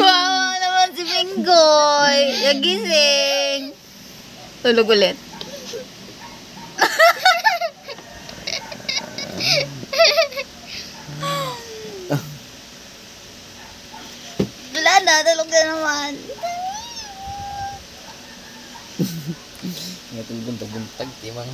Wow, naman si Bingoy. Nagising. Tulog ulit. Wala na, tulog na naman. Nga tulog buntag-buntag, timang.